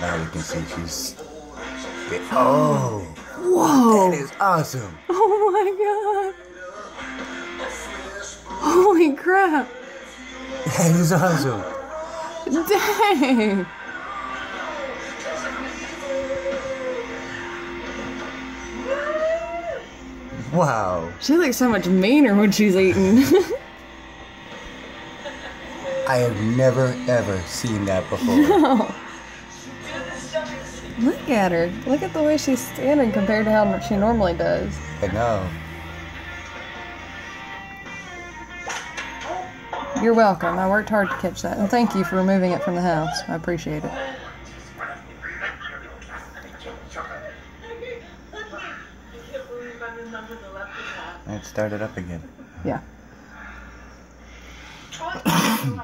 Now you can see she's. Oh, Whoa! that is awesome. Oh my god! Holy crap! That is awesome. Dang! Wow. She looks so much meaner when she's eating. I have never ever seen that before. Look at her. Look at the way she's standing compared to how she normally does. I know. You're welcome. I worked hard to catch that. And thank you for removing it from the house. I appreciate it. It started up again. Yeah. Try it.